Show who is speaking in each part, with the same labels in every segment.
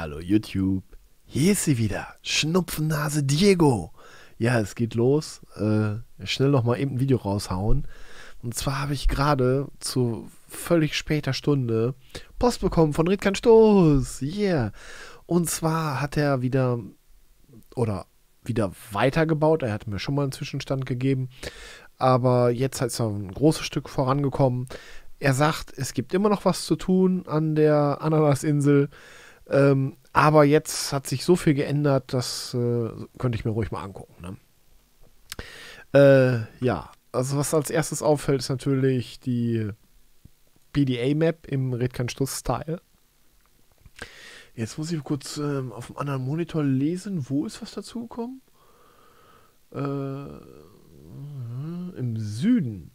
Speaker 1: Hallo YouTube, hier ist sie wieder, Schnupfennase Diego. Ja, es geht los. Äh, schnell noch mal eben ein Video raushauen. Und zwar habe ich gerade zu völlig später Stunde Post bekommen von Ritkan Stoß. Yeah. Und zwar hat er wieder oder wieder weitergebaut. Er hat mir schon mal einen Zwischenstand gegeben. Aber jetzt ist er ein großes Stück vorangekommen. Er sagt, es gibt immer noch was zu tun an der Ananasinsel. Ähm, aber jetzt hat sich so viel geändert, das äh, könnte ich mir ruhig mal angucken. Ne? Äh, ja, also was als erstes auffällt, ist natürlich die PDA-Map im Redkan-Stuss-Style. Jetzt muss ich kurz ähm, auf dem anderen Monitor lesen, wo ist was dazugekommen? Äh, Im Süden.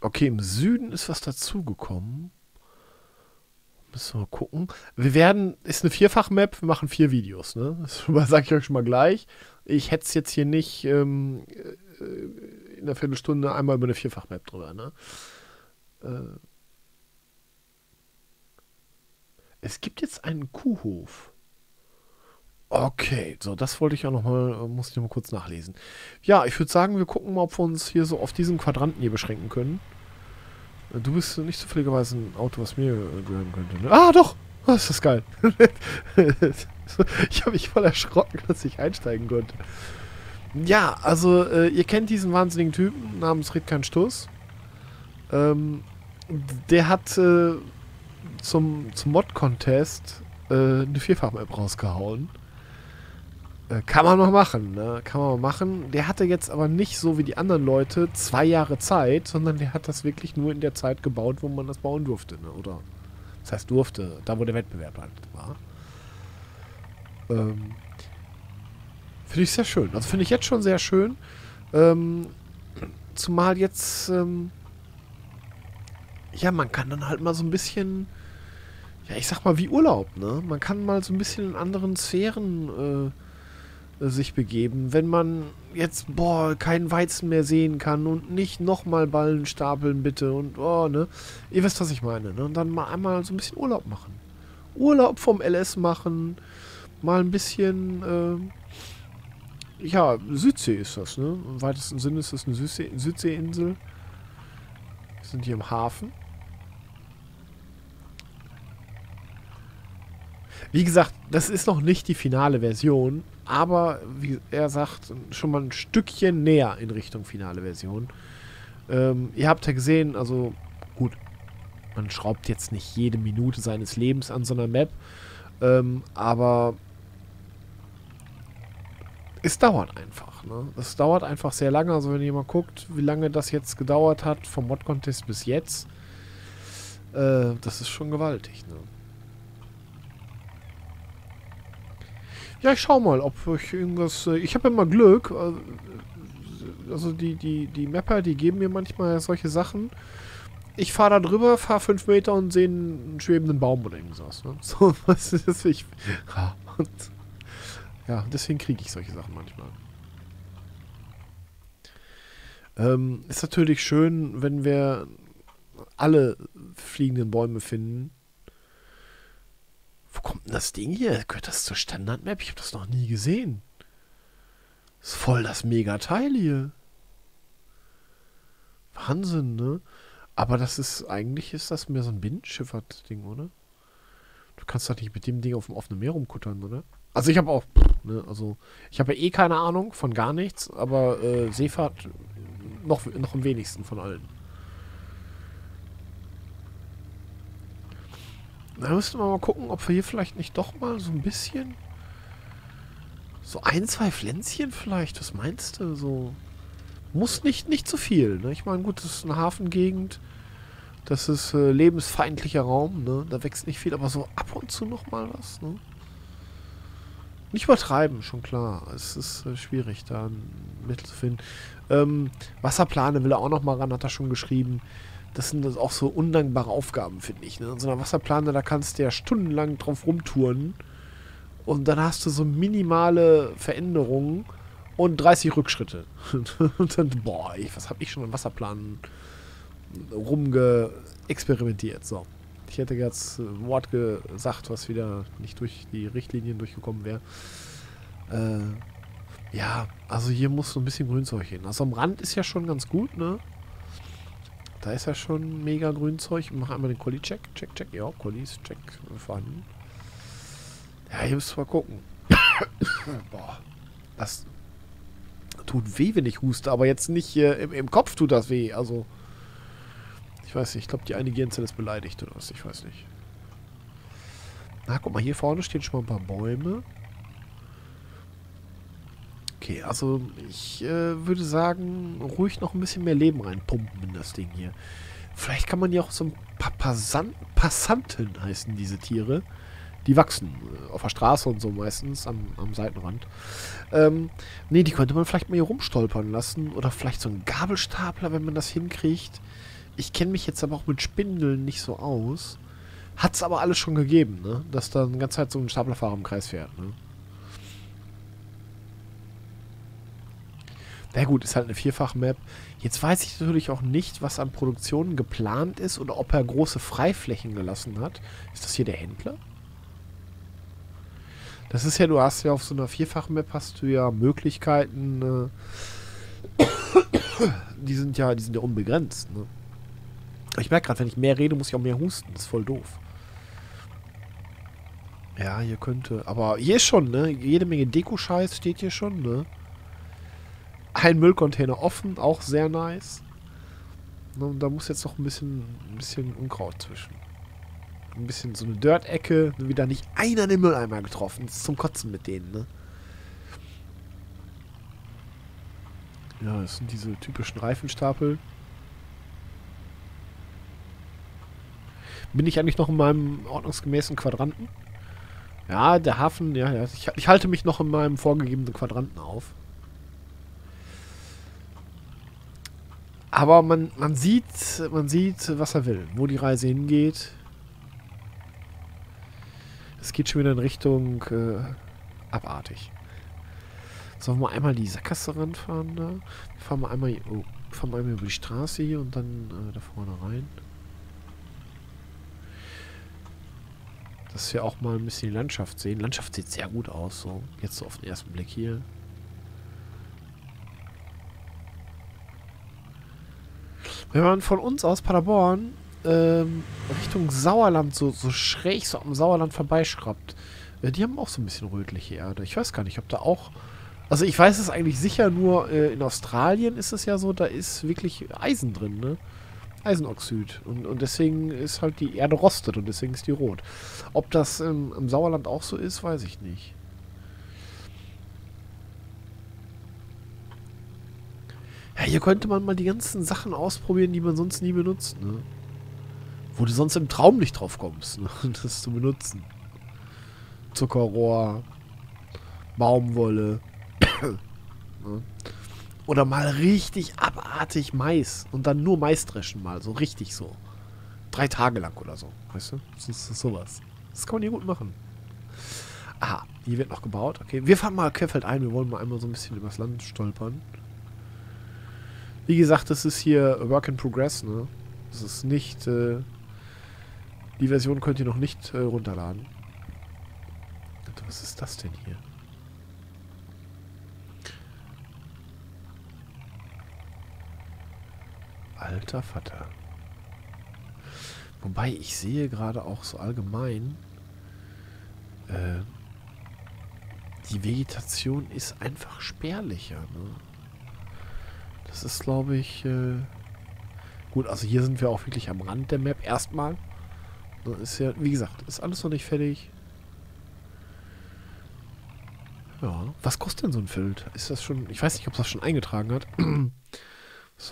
Speaker 1: Okay, im Süden ist was dazugekommen. Müssen wir mal gucken. Wir werden, ist eine Vierfach-Map, wir machen vier Videos, ne? Das sage ich euch schon mal gleich. Ich hätte es jetzt hier nicht ähm, äh, in einer Viertelstunde einmal über eine Vierfach-Map drüber, ne? Äh, es gibt jetzt einen Kuhhof. Okay, so, das wollte ich auch noch mal, muss ich noch mal kurz nachlesen. Ja, ich würde sagen, wir gucken mal, ob wir uns hier so auf diesen Quadranten hier beschränken können. Du bist nicht zufälligerweise ein Auto, was mir gehören könnte. Ne? Ah, doch! Oh, ist das geil. ich habe mich voll erschrocken, dass ich einsteigen konnte. Ja, also, äh, ihr kennt diesen wahnsinnigen Typen namens Ritkan Stoß. Ähm, der hat äh, zum, zum Mod-Contest äh, eine Vierfach-Map rausgehauen. Äh, kann man mal machen, ne? Kann man mal machen. Der hatte jetzt aber nicht so wie die anderen Leute zwei Jahre Zeit, sondern der hat das wirklich nur in der Zeit gebaut, wo man das bauen durfte, ne? Oder das heißt durfte, da wo der Wettbewerb halt war. Ähm, finde ich sehr schön. Also finde ich jetzt schon sehr schön. Ähm, zumal jetzt, ähm, ja, man kann dann halt mal so ein bisschen, ja, ich sag mal, wie Urlaub, ne? Man kann mal so ein bisschen in anderen Sphären äh, sich begeben. Wenn man jetzt, boah, keinen Weizen mehr sehen kann und nicht nochmal Ballen stapeln, bitte. Und, oh, ne? Ihr wisst, was ich meine, ne? Und dann mal einmal so ein bisschen Urlaub machen. Urlaub vom LS machen. Mal ein bisschen, äh, ja, Südsee ist das, ne? Im weitesten Sinne ist das eine Südsee Südseeinsel. Wir sind hier im Hafen. Wie gesagt, das ist noch nicht die finale Version, aber wie er sagt, schon mal ein Stückchen näher in Richtung finale Version. Ähm, ihr habt ja gesehen, also gut, man schraubt jetzt nicht jede Minute seines Lebens an so einer Map, ähm, aber es dauert einfach. Ne? Es dauert einfach sehr lange. Also wenn ihr mal guckt, wie lange das jetzt gedauert hat, vom Mod-Contest bis jetzt, äh, das ist schon gewaltig. Ne? Ja, ich schau mal, ob ich irgendwas... Äh, ich habe immer Glück. Äh, also die, die, die Mapper, die geben mir manchmal solche Sachen. Ich fahre da drüber, fahre fünf Meter und sehe einen schwebenden Baum oder irgendwas. Ne? So, was ist das? Ich, und, ja, deswegen kriege ich solche Sachen manchmal. Ähm, ist natürlich schön, wenn wir alle fliegenden Bäume finden. Wo kommt denn das Ding hier? Gehört das zur Standardmap? Ich habe das noch nie gesehen. ist voll das Mega-Teil hier. Wahnsinn, ne? Aber das ist, eigentlich ist das mehr so ein Binnenschifffahrt-Ding, oder? Du kannst doch nicht mit dem Ding auf dem offenen Meer rumkuttern, oder? Also ich habe auch, ne, also ich habe ja eh keine Ahnung von gar nichts, aber äh, Seefahrt noch, noch am wenigsten von allen. Da müssten wir mal gucken, ob wir hier vielleicht nicht doch mal so ein bisschen... So ein, zwei Pflänzchen vielleicht, was meinst du? So... Muss nicht, nicht zu viel, ne? Ich meine, gut, das ist eine Hafengegend. Das ist äh, lebensfeindlicher Raum, ne? Da wächst nicht viel, aber so ab und zu noch mal was, ne? Nicht übertreiben, schon klar. Es ist äh, schwierig, da ein Mittel zu finden. Ähm, Wasserplane will er auch noch mal ran, hat er schon geschrieben das sind das auch so undankbare Aufgaben, finde ich. Ne? In so einer Wasserplane, da kannst du ja stundenlang drauf rumtouren und dann hast du so minimale Veränderungen und 30 Rückschritte. und dann, boah, was habe ich schon an Wasserplanen rumgeexperimentiert. So. Ich hätte jetzt ein Wort gesagt, was wieder nicht durch die Richtlinien durchgekommen wäre. Äh, ja, also hier muss so ein bisschen Grünzeug hin. Also am Rand ist ja schon ganz gut, ne? Da ist ja schon mega Grünzeug. Ich mache einmal den Colli-Check. Check, check. Ja, Collis, check. Vorhanden. Ja, hier müsst ihr mal gucken. Boah. Das tut weh, wenn ich huste. Aber jetzt nicht äh, im, im Kopf tut das weh. Also, ich weiß nicht. Ich glaube, die eine Gehirnzelle ist beleidigt oder was. Ich weiß nicht. Na, guck mal. Hier vorne stehen schon mal ein paar Bäume. Okay, also ich äh, würde sagen, ruhig noch ein bisschen mehr Leben reinpumpen in das Ding hier. Vielleicht kann man ja auch so ein paar Passan Passanten heißen diese Tiere. Die wachsen äh, auf der Straße und so meistens am, am Seitenrand. Ähm, nee, die könnte man vielleicht mal hier rumstolpern lassen. Oder vielleicht so ein Gabelstapler, wenn man das hinkriegt. Ich kenne mich jetzt aber auch mit Spindeln nicht so aus. Hat es aber alles schon gegeben, ne? Dass da eine ganze Zeit so ein Staplerfahrer im Kreis fährt, ne? Na gut, ist halt eine Vierfach-Map. Jetzt weiß ich natürlich auch nicht, was an Produktionen geplant ist oder ob er große Freiflächen gelassen hat. Ist das hier der Händler? Das ist ja, du hast ja auf so einer Vierfach-Map hast du ja Möglichkeiten, äh, die sind ja, die sind ja unbegrenzt, ne? Ich merke gerade, wenn ich mehr rede, muss ich auch mehr husten. Das ist voll doof. Ja, hier könnte. Aber hier ist schon, ne? Jede Menge Deko-Scheiß steht hier schon, ne? Ein Müllcontainer offen, auch sehr nice. Und da muss jetzt noch ein bisschen, ein bisschen Unkraut zwischen. Ein bisschen so eine Dirt-Ecke. Wieder nicht einer den Mülleimer getroffen. Das ist zum Kotzen mit denen, ne? Ja, das sind diese typischen Reifenstapel. Bin ich eigentlich noch in meinem ordnungsgemäßen Quadranten? Ja, der Hafen, ja, ja. Ich, ich halte mich noch in meinem vorgegebenen Quadranten auf. Aber man, man sieht, man sieht, was er will, wo die Reise hingeht. Es geht schon wieder in Richtung äh, abartig. Sollen wir einmal die Sackgasse ranfahren da? Fahren wir einmal, oh, fahren wir einmal über die Straße hier und dann äh, da vorne rein. Dass wir auch mal ein bisschen die Landschaft sehen. Landschaft sieht sehr gut aus, so. Jetzt so auf den ersten Blick hier. Wenn man von uns aus Paderborn ähm, Richtung Sauerland so, so schräg so am Sauerland vorbeischraubt, äh, die haben auch so ein bisschen rötliche Erde. Ich weiß gar nicht, ob da auch... Also ich weiß es eigentlich sicher, nur äh, in Australien ist es ja so, da ist wirklich Eisen drin, ne? Eisenoxid. Und, und deswegen ist halt die Erde rostet und deswegen ist die rot. Ob das ähm, im Sauerland auch so ist, weiß ich nicht. Ja, hier könnte man mal die ganzen Sachen ausprobieren, die man sonst nie benutzt, ne? Wo du sonst im Traum nicht drauf kommst, ne? das zu benutzen. Zuckerrohr, Baumwolle. ne? Oder mal richtig abartig Mais. Und dann nur Mais dreschen mal, so richtig so. Drei Tage lang oder so, weißt du? Das ist, sowas. Das kann man hier gut machen. Aha, hier wird noch gebaut. Okay, wir fahren mal Querfeld ein. Wir wollen mal einmal so ein bisschen übers Land stolpern. Wie gesagt, das ist hier Work in Progress, ne? Das ist nicht, äh, die Version könnt ihr noch nicht äh, runterladen. Was ist das denn hier? Alter Vater. Wobei, ich sehe gerade auch so allgemein, äh, die Vegetation ist einfach spärlicher, ne? Das ist, glaube ich, äh gut. Also hier sind wir auch wirklich am Rand der Map erstmal. Das ist ja, wie gesagt, ist alles noch nicht fertig. Ja, was kostet denn so ein Feld? Ist das schon, ich weiß nicht, ob das schon eingetragen hat. Müssen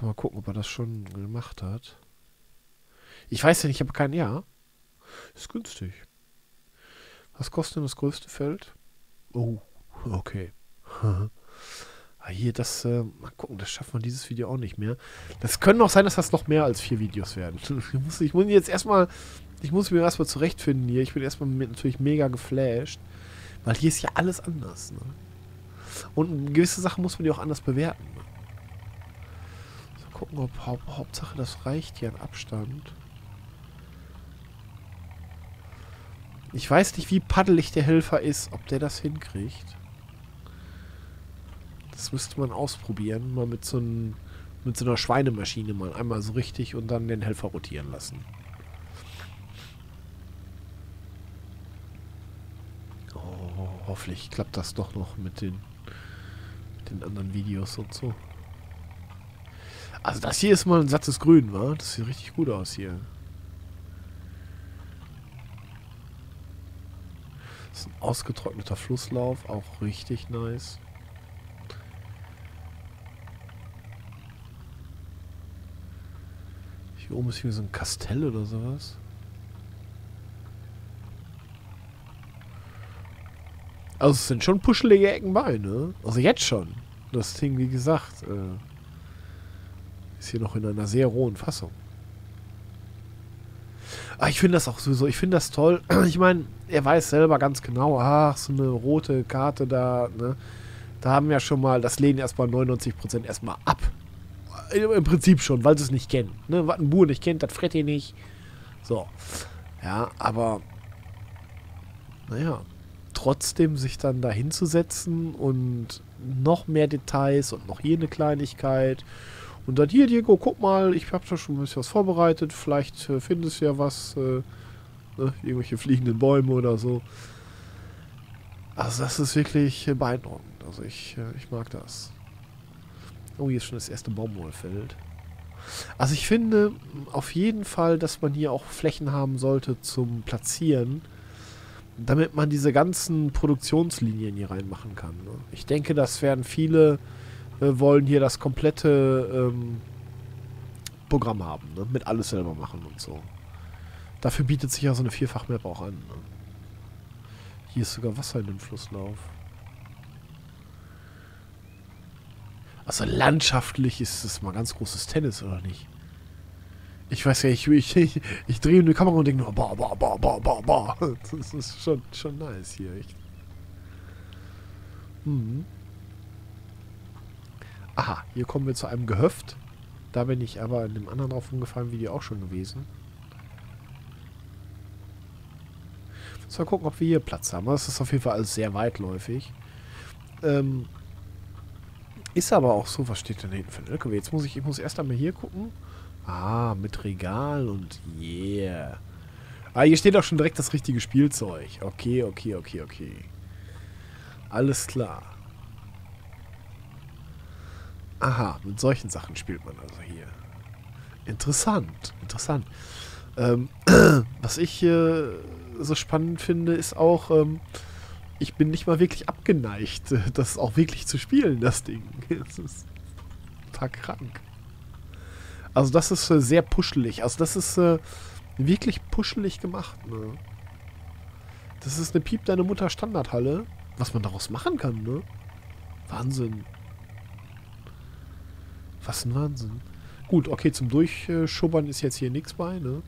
Speaker 1: wir mal gucken, ob er das schon gemacht hat. Ich weiß ja nicht, ich habe kein Ja. Ist günstig. Was kostet denn das größte Feld? Oh, okay. Ah, hier, das, äh, mal gucken, das schaffen wir dieses Video auch nicht mehr. Das können auch sein, dass das noch mehr als vier Videos werden. Ich muss, ich muss jetzt erstmal, ich muss mir erstmal zurechtfinden hier. Ich bin erstmal natürlich mega geflasht. Weil hier ist ja alles anders, ne? Und gewisse Sachen muss man ja auch anders bewerten. Ne? So, gucken, ob Haupt, Hauptsache das reicht hier an Abstand. Ich weiß nicht, wie paddelig der Helfer ist, ob der das hinkriegt. Das müsste man ausprobieren. Mal mit so, ein, mit so einer Schweinemaschine mal einmal so richtig und dann den Helfer rotieren lassen. Oh, hoffentlich klappt das doch noch mit den, mit den anderen Videos und so. Also das hier ist mal ein sattes Grün, wa? Das sieht richtig gut aus hier. Das ist ein ausgetrockneter Flusslauf, auch richtig nice. Hier oben ist hier so ein Kastell oder sowas. Also es sind schon puschelige Ecken bei, ne? Also jetzt schon. Das Ding, wie gesagt, äh, ist hier noch in einer sehr rohen Fassung. Ah, ich finde das auch sowieso, ich finde das toll. Ich meine, er weiß selber ganz genau, ach, so eine rote Karte da, ne? Da haben wir schon mal, das lehnen erstmal 99% erstmal ab. Im Prinzip schon, weil sie es nicht kennen. Ne? Was ein Buhr nicht kennt, das frett ihr nicht. So. Ja, aber naja, trotzdem sich dann da hinzusetzen und noch mehr Details und noch hier eine Kleinigkeit. Und dann hier, Diego, guck mal, ich habe da schon ein bisschen was vorbereitet. Vielleicht äh, findest du ja was, äh, ne? irgendwelche fliegenden Bäume oder so. Also das ist wirklich beeindruckend. Also ich, äh, ich mag das. Oh, hier ist schon das erste Baumwollfeld. Also ich finde auf jeden Fall, dass man hier auch Flächen haben sollte zum Platzieren, damit man diese ganzen Produktionslinien hier reinmachen kann. Ne? Ich denke, das werden viele äh, wollen hier das komplette ähm, Programm haben, ne? mit alles selber machen und so. Dafür bietet sich ja so eine Vierfach-Map auch an. Ne? Hier ist sogar Wasser in dem Flusslauf. Also landschaftlich ist es mal ganz großes Tennis, oder nicht? Ich weiß ja, ich, ich, ich, ich drehe die Kamera und denke nur, boah, boah, boah, boah, boah, boah. Das ist schon, schon nice hier, echt. Mhm. Aha, hier kommen wir zu einem Gehöft. Da bin ich aber in dem anderen drauf umgefallen Video auch schon gewesen. Mal gucken, ob wir hier Platz haben. Das ist auf jeden Fall alles sehr weitläufig. Ähm, ist aber auch so, was steht denn hinten für ein LKW? Jetzt muss ich, ich muss erst einmal hier gucken. Ah, mit Regal und yeah. Ah, hier steht auch schon direkt das richtige Spielzeug. Okay, okay, okay, okay. Alles klar. Aha, mit solchen Sachen spielt man also hier. Interessant, interessant. Ähm, was ich äh, so spannend finde, ist auch, ähm, ich bin nicht mal wirklich abgeneigt, das auch wirklich zu spielen, das Ding. Das ist total krank. Also das ist äh, sehr puschelig. Also das ist äh, wirklich puschelig gemacht. Ne? Das ist eine Piep deine Mutter Standardhalle. Was man daraus machen kann, ne? Wahnsinn. Was ein Wahnsinn. Gut, okay, zum Durchschubbern ist jetzt hier nichts bei, ne?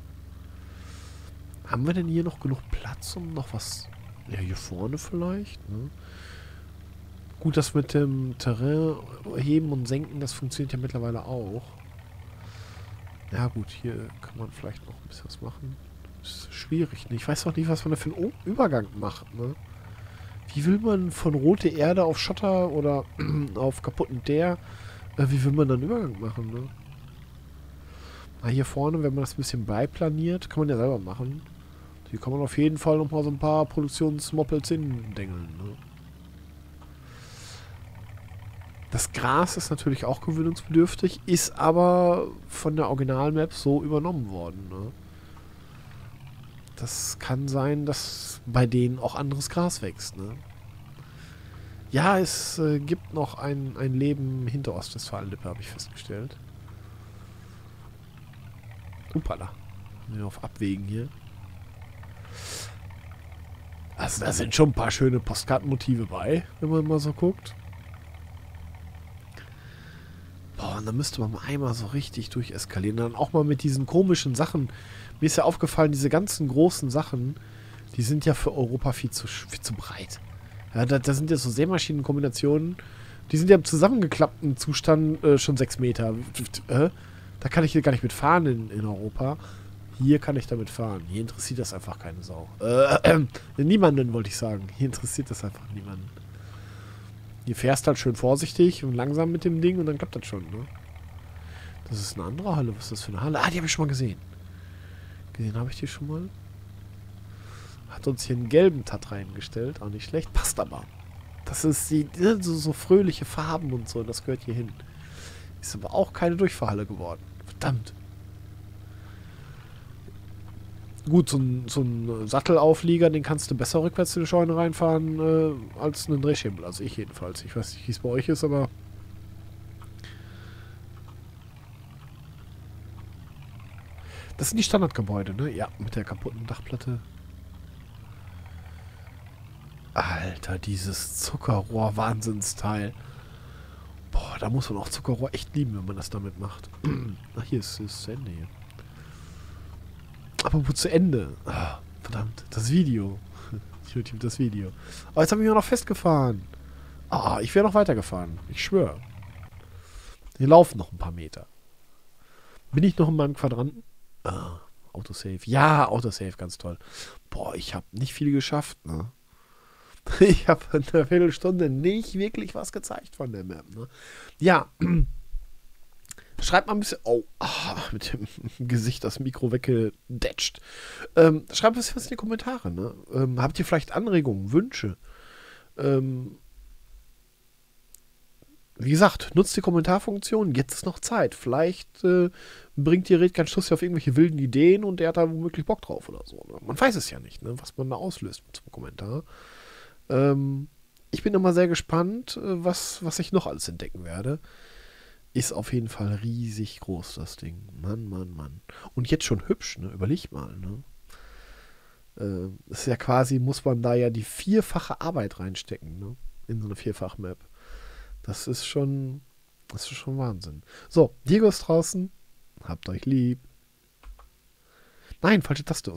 Speaker 1: Haben wir denn hier noch genug Platz, um noch was... Ja, hier vorne vielleicht, ne? Gut, das mit dem Terrain heben und senken, das funktioniert ja mittlerweile auch. Ja gut, hier kann man vielleicht noch ein bisschen was machen. ist schwierig, ne? Ich weiß auch nicht, was man da für einen Übergang macht, ne? Wie will man von rote Erde auf Schotter oder auf kaputten Der äh, wie will man dann Übergang machen, ne? Na, hier vorne, wenn man das ein bisschen beiplaniert, kann man ja selber machen. Hier kann man auf jeden Fall nochmal so ein paar Produktionsmoppels hindengeln, ne? Das Gras ist natürlich auch gewöhnungsbedürftig, ist aber von der Originalmap so übernommen worden, ne? Das kann sein, dass bei denen auch anderes Gras wächst, ne? Ja, es äh, gibt noch ein, ein Leben hinter Ostwestfalen-Lippe, habe ich festgestellt. Upala. Wir auf Abwägen hier. Also da sind schon ein paar schöne Postkartenmotive bei, wenn man mal so guckt. Boah, und da müsste man mal einmal so richtig durcheskalieren. Dann auch mal mit diesen komischen Sachen. Mir ist ja aufgefallen, diese ganzen großen Sachen, die sind ja für Europa viel zu, viel zu breit. Ja, da, da sind ja so Seemaschinenkombinationen. Die sind ja im zusammengeklappten Zustand äh, schon 6 Meter. Äh, da kann ich hier gar nicht mitfahren in, in Europa. Hier kann ich damit fahren. Hier interessiert das einfach keine Sau. Äh, äh, niemanden wollte ich sagen. Hier interessiert das einfach niemanden. Hier fährst halt schön vorsichtig und langsam mit dem Ding und dann klappt das schon, ne? Das ist eine andere Halle. Was ist das für eine Halle? Ah, die habe ich schon mal gesehen. Gesehen habe ich die schon mal. Hat uns hier einen gelben Tat reingestellt. Auch nicht schlecht. Passt aber. Das ist die, ne, so, so fröhliche Farben und so. Das gehört hier hin. Ist aber auch keine Durchfahrhalle geworden. Verdammt. Gut, so ein, so ein Sattelauflieger, den kannst du besser rückwärts in die Scheune reinfahren äh, als einen Drehschimmel. Also ich jedenfalls. Ich weiß nicht, wie es bei euch ist, aber... Das sind die Standardgebäude, ne? Ja, mit der kaputten Dachplatte. Alter, dieses Zuckerrohr-Wahnsinnsteil. Boah, da muss man auch Zuckerrohr echt lieben, wenn man das damit macht. Ach, hier ist zu Ende hier. Aber wo zu Ende? Verdammt, das Video. YouTube, das Video. Aber jetzt habe ich mich noch festgefahren. Ah, ich wäre noch weitergefahren. Ich schwöre. Wir laufen noch ein paar Meter. Bin ich noch in meinem Quadranten? Ah, Autosave. Ja, Autosave, ganz toll. Boah, ich habe nicht viel geschafft, ne? Ich habe in einer Viertelstunde nicht wirklich was gezeigt von der Map, ne? Ja, Schreibt mal ein bisschen. Oh, ah, mit dem Gesicht das Mikro weggedetscht. Ähm, schreibt ein bisschen was in die Kommentare. Ne? Ähm, habt ihr vielleicht Anregungen, Wünsche? Ähm, wie gesagt, nutzt die Kommentarfunktion. Jetzt ist noch Zeit. Vielleicht äh, bringt ihr Redkan Schluss auf irgendwelche wilden Ideen und der hat da womöglich Bock drauf oder so. Ne? Man weiß es ja nicht, ne? was man da auslöst mit zum Kommentar. Ähm, ich bin immer sehr gespannt, äh, was, was ich noch alles entdecken werde. Ist auf jeden Fall riesig groß, das Ding. Mann, Mann, Mann. Und jetzt schon hübsch, ne? Überleg mal, ne? Äh, ist ja quasi, muss man da ja die vierfache Arbeit reinstecken, ne? In so eine Vierfach-Map. Das ist schon, das ist schon Wahnsinn. So, Diego ist draußen. Habt euch lieb. Nein, falsche Taste.